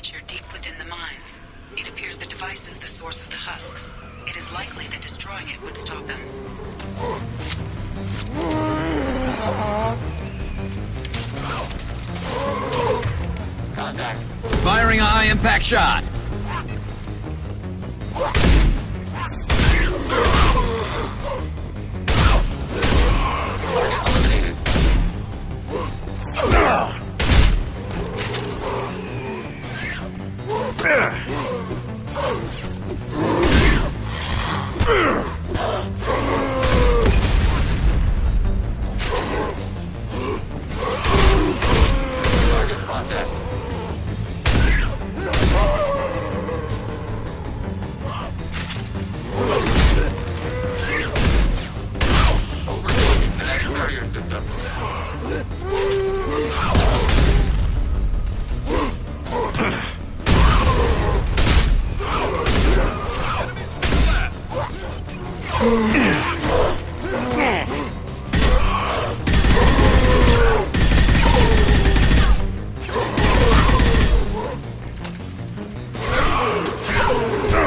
furniture deep within the mines. It appears the device is the source of the husks. It is likely that destroying it would stop them. Contact. Firing a high impact shot.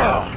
now.